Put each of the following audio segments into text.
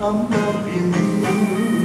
I'm loving you.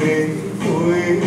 để vui